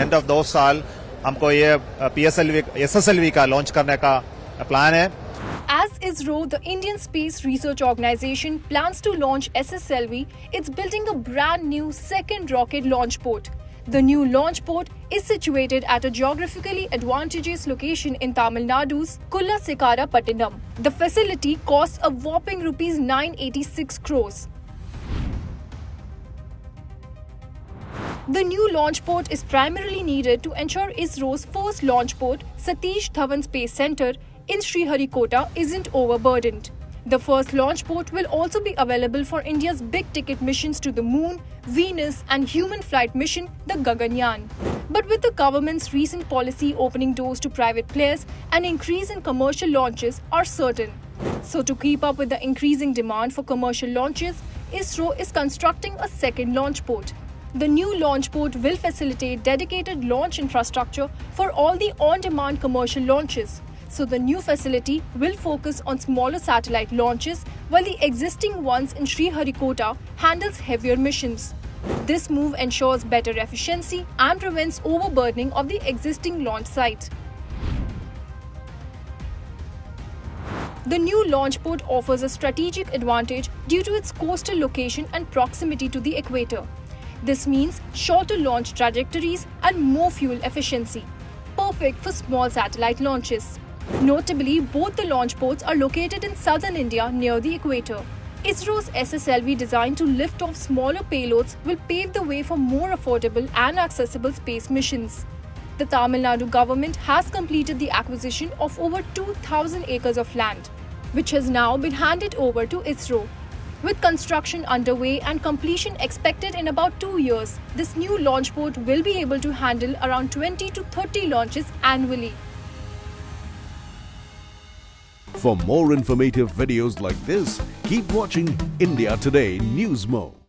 End of दो साल हमको ये पी एस का लॉन्च करने का प्लान है As ISRO, the Indian Space Research Organization plans to launch SSLV, it's building a brand new second rocket launch port. The new launch port is situated at a geographically advantageous location in Tamil Nadu's Kulasekarapattinam. The facility costs a whopping rupees 986 crores. The new launch port is primarily needed to ensure ISRO's first launch port, Satish Dhawan Space Center, in Sriharikota isn't overburdened. The first launch port will also be available for India's big ticket missions to the Moon, Venus, and human flight mission, the Gaganyaan. But with the government's recent policy opening doors to private players, an increase in commercial launches are certain. So, to keep up with the increasing demand for commercial launches, ISRO is constructing a second launch port. The new launch port will facilitate dedicated launch infrastructure for all the on demand commercial launches. So, the new facility will focus on smaller satellite launches while the existing ones in Sriharikota handles heavier missions. This move ensures better efficiency and prevents overburdening of the existing launch site. The new launch port offers a strategic advantage due to its coastal location and proximity to the equator. This means shorter launch trajectories and more fuel efficiency, perfect for small satellite launches. Notably, both the launch ports are located in southern India near the equator. ISRO's SSLV designed to lift off smaller payloads will pave the way for more affordable and accessible space missions. The Tamil Nadu government has completed the acquisition of over 2,000 acres of land, which has now been handed over to ISRO. With construction underway and completion expected in about two years, this new launch port will be able to handle around 20 to 30 launches annually. For more informative videos like this, keep watching India Today Newsmo.